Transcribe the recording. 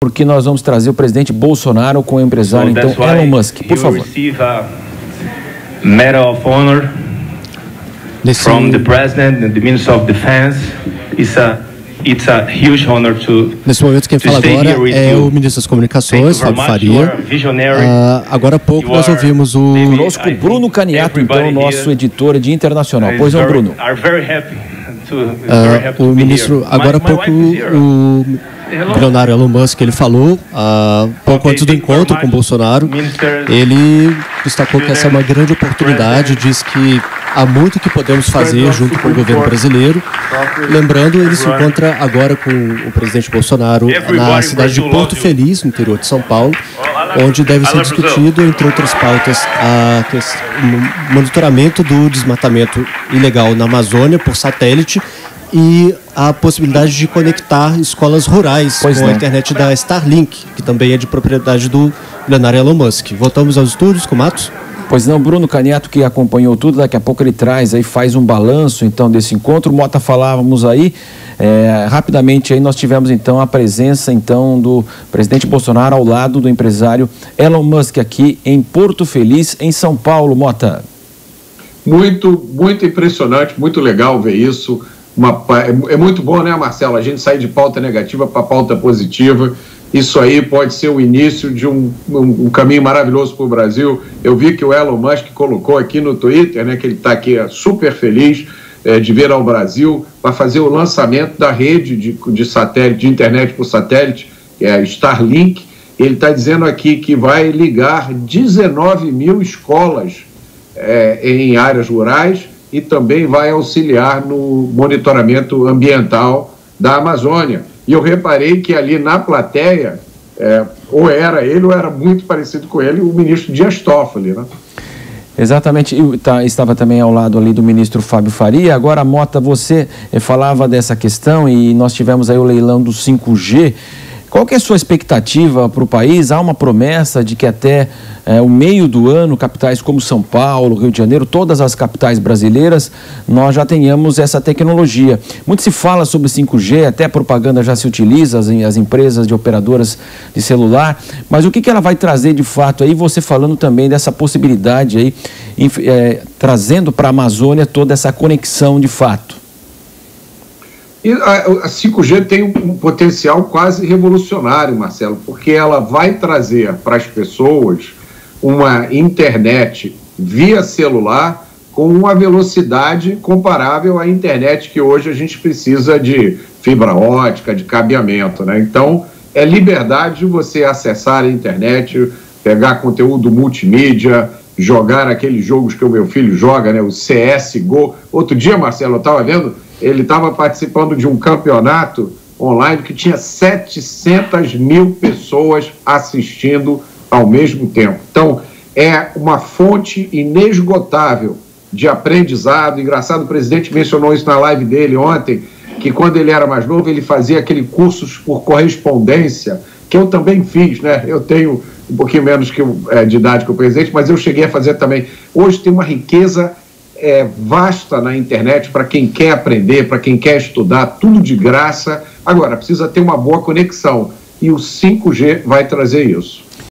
porque nós vamos trazer o presidente Bolsonaro com o empresário, so então, Elon Musk. Por favor. Medal of Honor Nesse... from the President and the Minister of Defense. It's a It's a huge honor to, Nesse momento, quem fala agora é o ministro das Comunicações, Fábio Faria. Uh, agora há pouco nós ouvimos o. Conosco, Bruno Caniato, então, nosso editor de internacional. Pois não, Bruno. Uh, o ministro, agora há pouco, o bilionário Elon Musk, ele falou, uh, pouco antes do encontro com Bolsonaro, ele destacou que essa é uma grande oportunidade, diz que há muito que podemos fazer junto com o governo brasileiro. Lembrando, ele se encontra agora com o presidente Bolsonaro na cidade de Porto Feliz, no interior de São Paulo, onde deve ser discutido, entre outras pautas, a o monitoramento do desmatamento ilegal na Amazônia por satélite e a possibilidade de conectar escolas rurais pois com não. a internet da Starlink, que também é de propriedade do milionário Elon Musk. Voltamos aos estúdios com Matos. Pois não, Bruno Caneto que acompanhou tudo, daqui a pouco ele traz aí, faz um balanço então desse encontro. Mota falávamos aí, é, rapidamente aí nós tivemos então a presença então do presidente Bolsonaro ao lado do empresário Elon Musk aqui em Porto Feliz, em São Paulo, Mota. Muito, muito impressionante, muito legal ver isso uma, é, é muito bom, né, Marcelo? A gente sair de pauta negativa para pauta positiva. Isso aí pode ser o início de um, um, um caminho maravilhoso para o Brasil. Eu vi que o Elon Musk colocou aqui no Twitter, né, que ele está aqui é, super feliz é, de vir ao Brasil para fazer o lançamento da rede de, de satélite, de internet por satélite, que é a Starlink. Ele está dizendo aqui que vai ligar 19 mil escolas é, em áreas rurais e também vai auxiliar no monitoramento ambiental da Amazônia. E eu reparei que ali na plateia, é, ou era ele ou era muito parecido com ele, o ministro Dias Toffoli, né? Exatamente, Eu tá, estava também ao lado ali do ministro Fábio Faria. Agora, Mota, você eh, falava dessa questão e nós tivemos aí o leilão do 5G. Qual que é a sua expectativa para o país? Há uma promessa de que até é, o meio do ano, capitais como São Paulo, Rio de Janeiro, todas as capitais brasileiras, nós já tenhamos essa tecnologia. Muito se fala sobre 5G, até a propaganda já se utiliza, as, as empresas de operadoras de celular, mas o que, que ela vai trazer de fato aí? Você falando também dessa possibilidade aí, é, trazendo para a Amazônia toda essa conexão de fato. E a, 5G tem um potencial quase revolucionário, Marcelo, porque ela vai trazer para as pessoas uma internet via celular com uma velocidade comparável à internet que hoje a gente precisa de fibra ótica, de cabeamento, né? Então, é liberdade de você acessar a internet, pegar conteúdo multimídia, jogar aqueles jogos que o meu filho joga, né? O CSGO. Outro dia, Marcelo, eu estava vendo ele estava participando de um campeonato online que tinha 700 mil pessoas assistindo ao mesmo tempo. Então, é uma fonte inesgotável de aprendizado. Engraçado, o presidente mencionou isso na live dele ontem, que quando ele era mais novo, ele fazia aquele cursos por correspondência, que eu também fiz, né? Eu tenho um pouquinho menos que, é, de idade que o presidente, mas eu cheguei a fazer também. Hoje tem uma riqueza é, vasta na internet para quem quer aprender, para quem quer estudar, tudo de graça. Agora, precisa ter uma boa conexão e o 5G vai trazer isso.